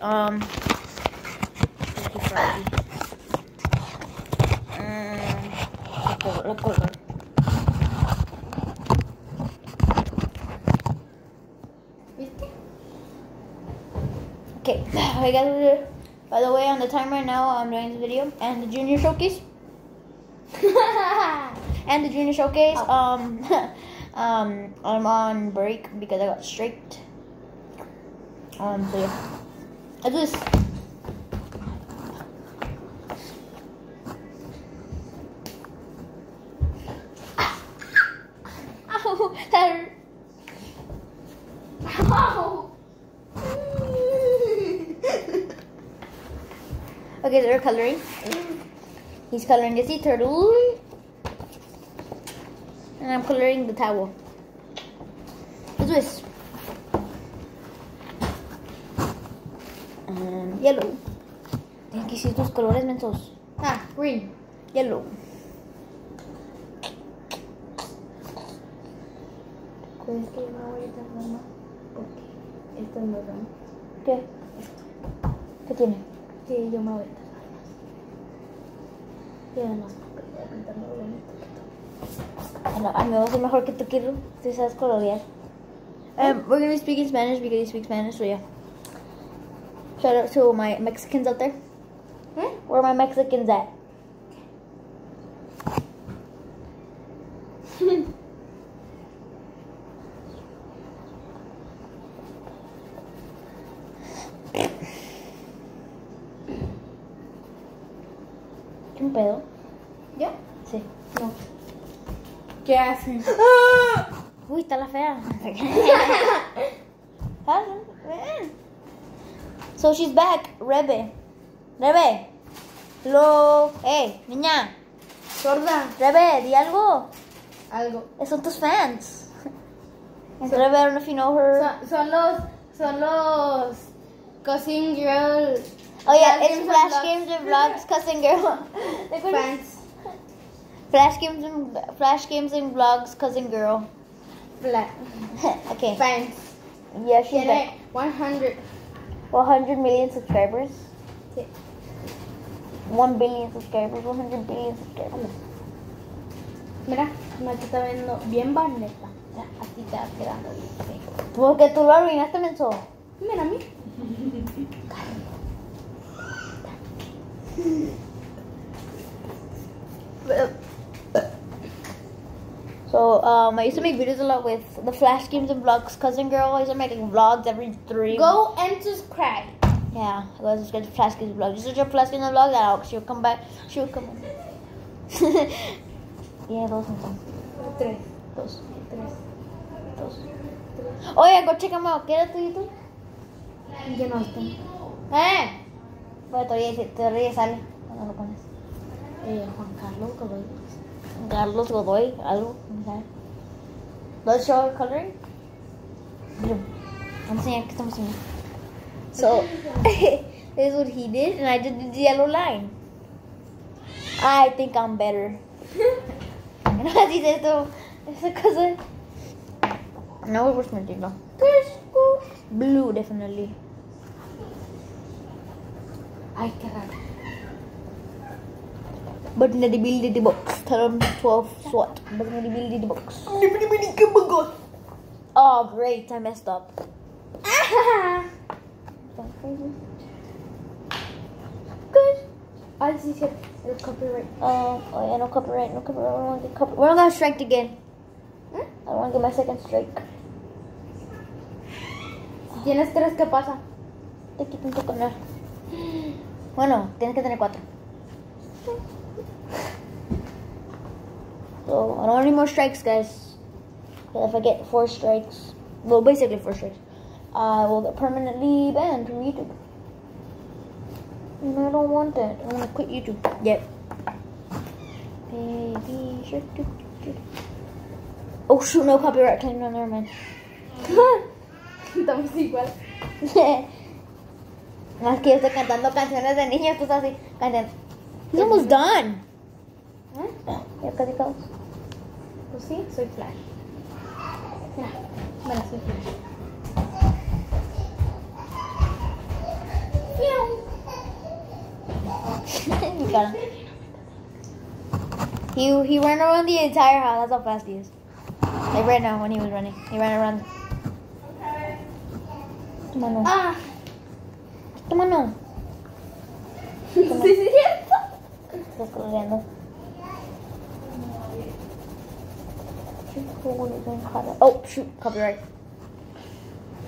Um. Um, la color, la color. Okay, I got By the way, on the time right now, I'm doing this video and the junior showcase. and the junior showcase. Um, um, I'm on break because I got striked. Um, so yeah. I just. this. Ow, that hurt. Ow! Okay, they're coloring. He's coloring the sea turtle. And I'm coloring the towel. Let's do this. Um, yellow. Tienes que decir tus colores mensos. ah, green. Yellow. ¿Puedes que una bolita mamá? Porque esto es muy raro. ¿Qué? ¿Qué tiene? Sí, yo me voy a tardar más. Ya no, porque voy a pintarlo bonito que todo. I know, I know, es mejor que tú, Kiro. Tú sabes colorear. Um, we're gonna be speaking Spanish because you speak Spanish, so yeah. Shout out to all my Mexicans out there. ¿Eh? Where are my Mexicans at? Un pedo? ¿Yo? Sí. No. ¿Qué hacen? Uy, está la fea. Ah, ven. So she's back, Rebe. Rebe. Lo. Hey, niña. Sorda. Rebe, di algo. Algo. Eh, son tus fans. Rebe, I don't know if you know her. Son, son los. Son los. Cousin Girl. oh yeah, Flash it's Games and Flash Games and Vlogs, cousin girl. Fans. Flash Games and Flash Games and Vlogs, cousin girl. Fla- okay. Fans. Yeah, she's back. 100. 100 million subscribers. Sí. 1 billion subscribers. 100 billion subscribers. Mira, me está viendo bien barneta. Así te vas quedando bien. Porque tú lo arruinaste, menso. Mira a mí. So um, I used to make videos a lot with the Flash Games and Vlogs cousin girl. I used to make like, vlogs every three. Go and subscribe. Yeah, I was just get Flash Games and Vlogs. Just search up Flash Games and Vlogs. And she'll come back. She'll come. yeah, those ones. Tres. Those. Tres. Those. Oh yeah, go check them out. ¿Qué era tu YouTube? Yo no estoy. ¡Eh! Pero todavía, todavía sale cuando lo pones. Eh, Juan Carlos Godoy. Carlos Godoy, algo. Sé. Let's show coloring. Enseña que estamos haciendo. So, this is what he did, and I did the yellow line. I think I'm better. ¿No así es esto? Esa cosa. No, we're mentirlo. Blue, definitely. Ay, qué raro. But na dibildi di box. Term 12 SWAT. But na dibildi di box. Oh, great. I messed up. Good. Ay, sí, sí. El copyright. Uh, oh yeah, no copyright, no copyright. We don't want to get copyright. We're not gonna strike again. ¿Eh? I don't want to get my second strike. Si tienes tres, ¿qué pasa? Te quito un poco, no. Bueno, tienes que tener cuatro. So, I don't want any more strikes, guys. if I get four strikes, well, basically four strikes, I will get permanently banned from YouTube. And I don't want that. I want to quit YouTube. Yep. Baby shark. Oh shoot, no copyright claim. No, never mind. Estamos igual. Más que yo estoy cantando canciones de niños, tú estás así cantando. He's almost done. Huh? Yeah, cut it out. You see? So it's flat. Yeah. But it's flat. you got him. He, he ran around the entire house. That's how fast he is. Like right now when he was running. He ran around. Come on. Ah. Come on. Come on. Estás corriendo. Oh, shoot, copyright.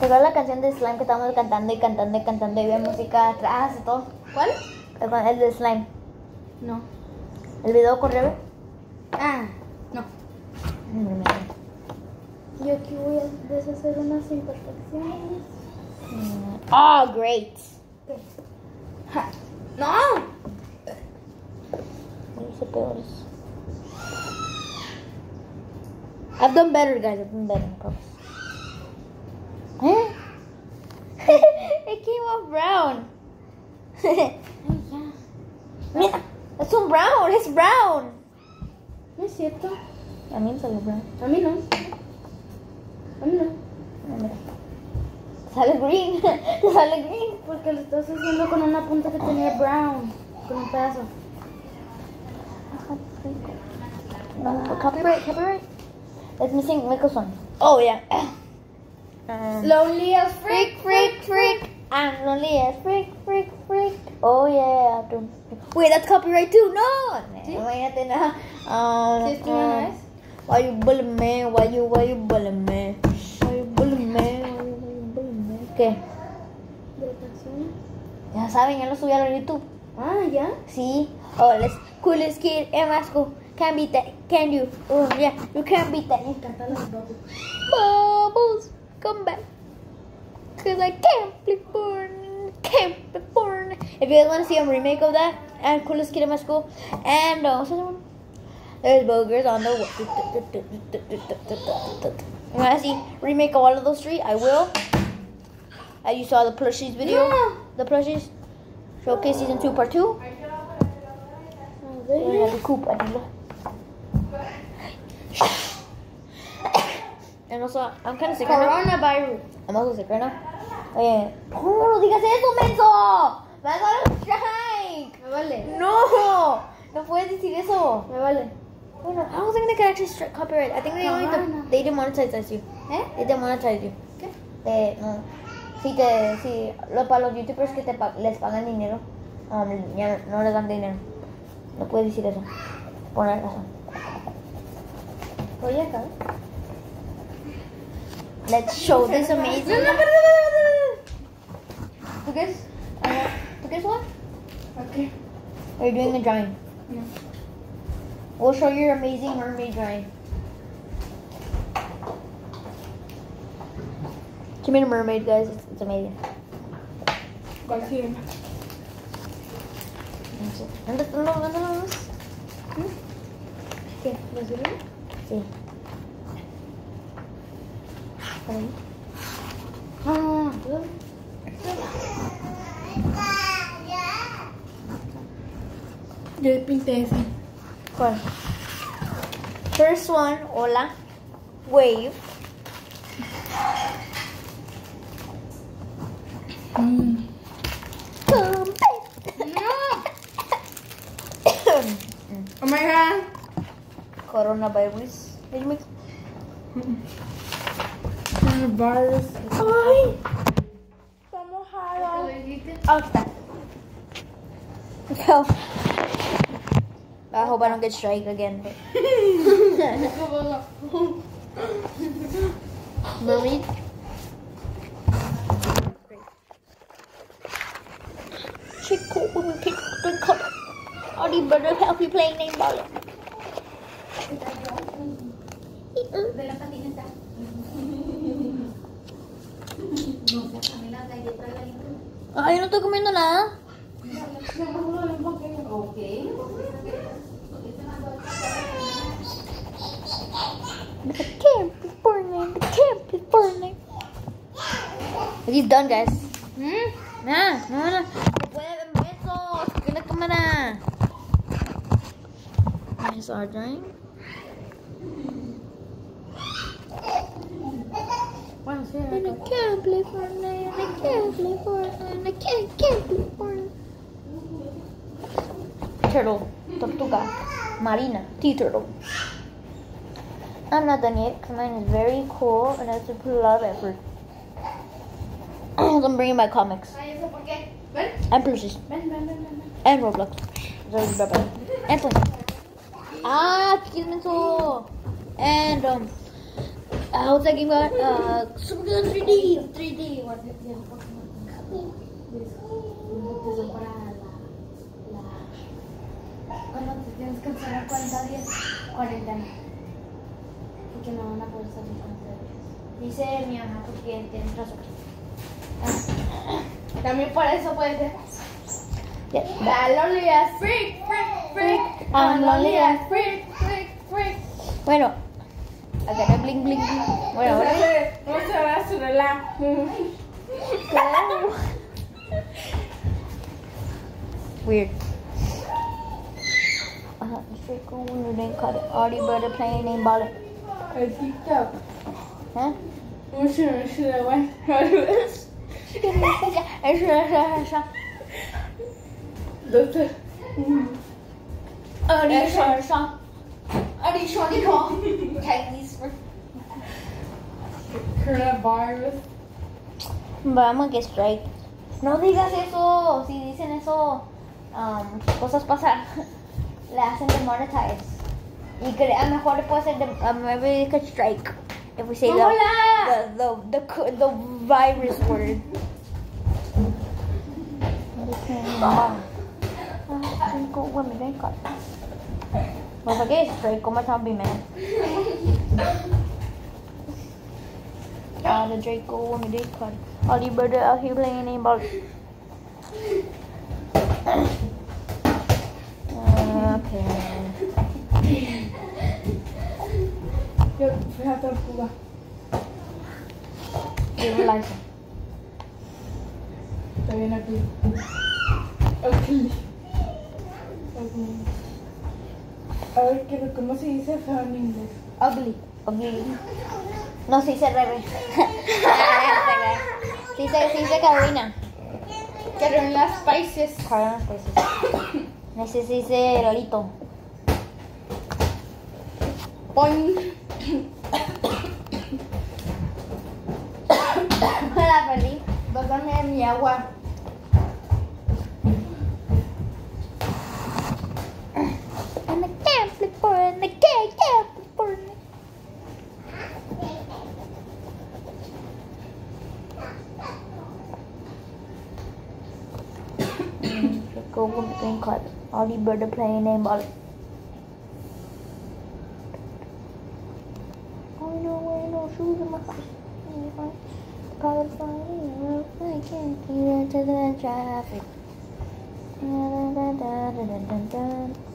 ¿Te acuerdas la canción de Slime que estábamos cantando y cantando y cantando y había música atrás y todo? ¿Cuál? El, el de Slime. No. ¿El video corrió? ¿ve? Ah, no. Yo aquí voy a deshacer unas imperfecciones. Oh, great. ¡No! Hice peores. I've done better, guys. I've done better, I promise. ¿Eh? it came off brown. Ay, ya. Mira, es un brown, es brown. No es cierto. A mí me salió brown. A mí no. A mí no. Mira. Te sale green, sale green. Porque lo estás haciendo con una punta que tenía brown. Con un pedazo. Copyright, copyright. It's missing microphone. Oh yeah. Um, Slowly as freak, freak, freak. I'm lonely as freak, freak, freak. Oh yeah. Wait, that's copyright too. No. Imagínate na. Um. Why you bullying me? Why you, why you bullying me? Why you bullying me? Why you, why you bullying me? ¿Qué? Ya saben, ya lo subí a YouTube. Ah, ya. See? Oh, let's coolest kid in my school. Can't beat that. Can you? Oh, yeah, you can't beat that. Canta las dos. Bubbles, come back. Cause I can't be born. Can't be born. If you guys want to see a remake of that, and coolest kid in my school, and uh, what's the one? There's boogers on the wall. Want to see remake of all of those three? I will. As you saw the plushies video, Yeah. the plushies showcase season two, part two. A We're ver. gonna coop, think. And also, I'm kind of sick right now. Coronavirus. I'm also sick right now. Oye, oh, no digas eso, menso. Me vas a dar strike. Me vale. No, no puedes decir eso. Me vale. Bueno, how was I gonna get actually strike copyright? I think they only No, no. they demonetize you. ¿Eh? They demonetize you. ¿Qué? Eh, no. Si te, si, lo, para los youtubers que te les pagan dinero, um, ya no, no les dan dinero. No puedes decir eso. Una razón. Oye, acá. Let's show this amazing. No, no, perdón, ¿Tú quieres? Uh, ¿Tú quieres one? perdón. Ok. Or you're doing the drawing? No. We'll show your amazing mermaid drawing. She made a mermaid, guys. It's, it's amazing. ¿Dónde están los dónde los dos? ¿Qué? ¿Lo sirve? Sí. Ahí. Ah, Yo pinté ese. ¿Cuál? First one, hola. Wave. Mm. Come back. No. Oh my god. Coronavirus. Did you make? Coronavirus. Ay. Está mojado. Oh, está. So, I hope I don't get strike again. But mermaid. Chico, when we pick the color. All brothers help you playing name ball. Ay, no estoy comiendo nada. Ok. The camp is burning. The camp is burning. He's done, guys. ¿Mm? Nah, no, no. No puede ver eso. Saqué la cámara. Nice art drawing. And I can't play Fortnite. And I can't play Fortnite. And I can't, can't play Fortnite. turtle. Tortuga. Marina. Tea turtle. I'm not done yet because mine is very cool and I have to put a lot of effort. I'm bringing my comics Ay, ¿eso por qué? Ven, and plushes ven, ven, ven, ven. ven. and Roblox. Sorry, bye bye. And Play. Ah, kill me so. And um, what's that game called? Uh, Super 3D. 3D, what the Pokémon. Los botes son para la, la... Cuando te tienes que encerrar 40 días, cuarentena. Porque no van a poder salir 40 días. Dice mi mamá porque tiene razón. También por eso puede ser. Yeah. La lonely as freak, freak, freak. I'm lonely as freak, freak, freak. Bueno, acá no bling bling. bling. Bueno, ahora. No se va a su relajo. Weird. Uh, go when you didn't cut it. Already better playing name it. El TikTok. Huh? Mucho, mucho de bueno. Doctor. Chinese. Coronavirus. Vamos que strike. No digas eso. Si dicen eso, um, cosas pasan. Le hacen demonetize. Y a lo mejor puede ser de, a maybe it could strike if we say the, the, the, the, the virus word. Ah, Draco women, they got Mas okay, strike ko matambi man. Ah, the Draco woman, they got All you brother out here playing name ball. Okay. Yo, fíjate en Cuba. Give a license. Está bien aquí. Aquí. A ver, ¿qué- ¿cómo se dice feo en inglés? Ugly. Ugly. No, se dice revés. Se dice, se dice Carolina. Carolina Spices. Carolina Spices. Ese se dice Lolito. Boing. La perdí. Bátame mi agua. Flipper and the cake camp. Go with the green card. All you better play name ball. Oh, I know no shoes in my house. I can't get into the traffic. Da, da, da,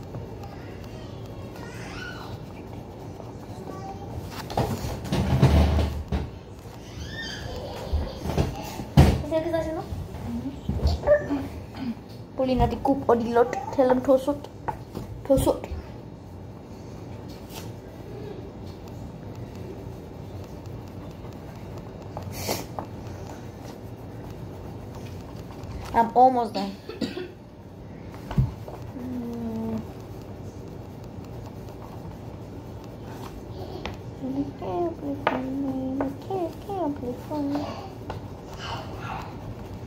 da, da, da, da. ¿Qué es lo que está haciendo? Pulinati coop or lot. Tell him tosut. Tosut. I'm almost done. Mm. I can't play funny. I can't, can't play funny.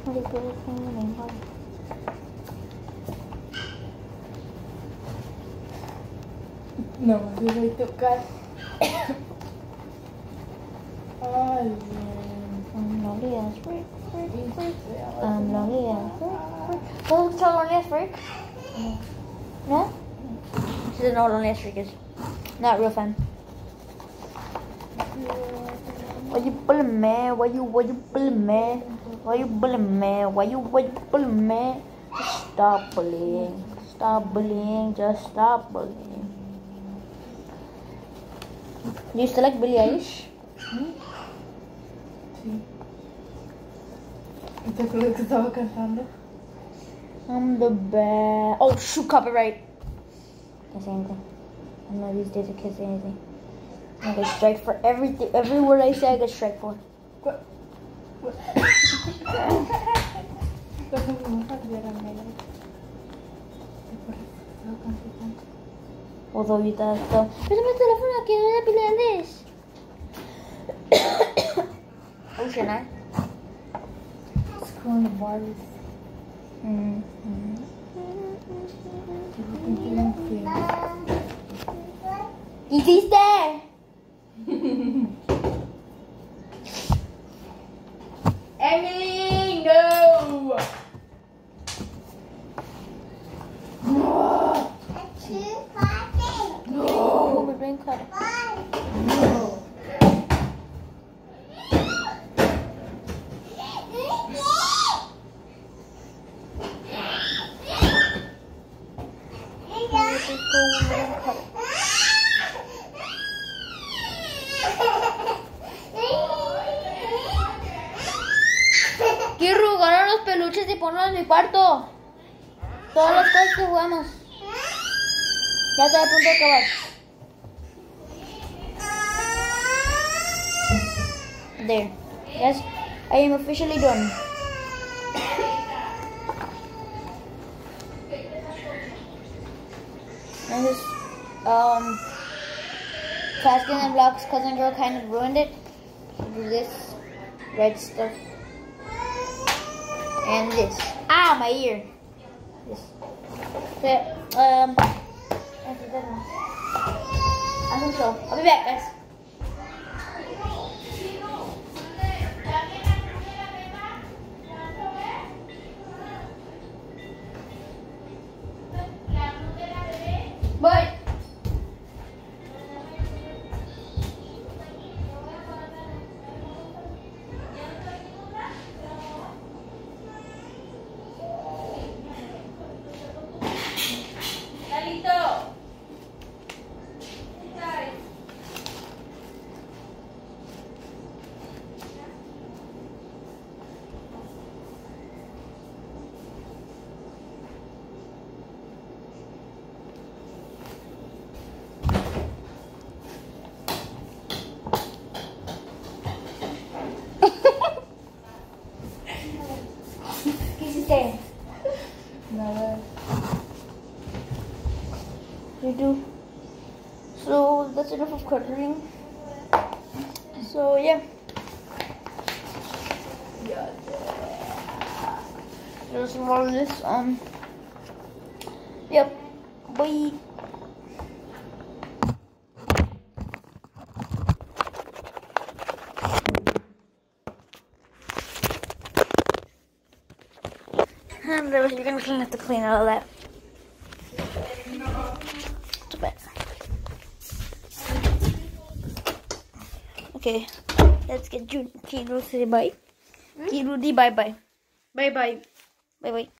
What do you play funny? No, yo voy a tocar. Ay, bien. I'm lonely as freak, freak, freak. I'm lonely as freak, freak. ¿Puedo escuchar lonely freak? No? She doesn't know what lonely as freak is. Not real fun. Why you bullying me? Why you, why you bullying me? Why you bullying me? Why you, why you bullying me? Just stop bullying. Stop bullying. Just stop bullying. Do you still like Billie Eilish? Sí. ¿Te acuerdas que estaba cantando? I'm the best. Oh, shoot, copyright. Can't say anything. I know these days I can't say anything. I get strike for everything. Every word I say, I get strike for. Lo complicado. Although you thought so. Préstame el teléfono que no le pilandes. oh, should I? Screwing the bars. Mm-hmm. Hiciste? Emily, peluches y en mi cuarto. Todas las cosas que jugamos. Ya a punto de acabar. There. Yes, I am officially done. And this, um, Fasting and Blocks cousin girl kind of ruined it. Do this red stuff. And this. Ah, my ear. This. Okay, um, I think. So. I'll be back, guys. Coloring. So yeah. There's more of this. Um. Yep. Bye. And there was, you're gonna have to clean all that. Okay, let's get Kiro say bye. Hmm? Kiro di bye bye. Bye bye. Bye bye.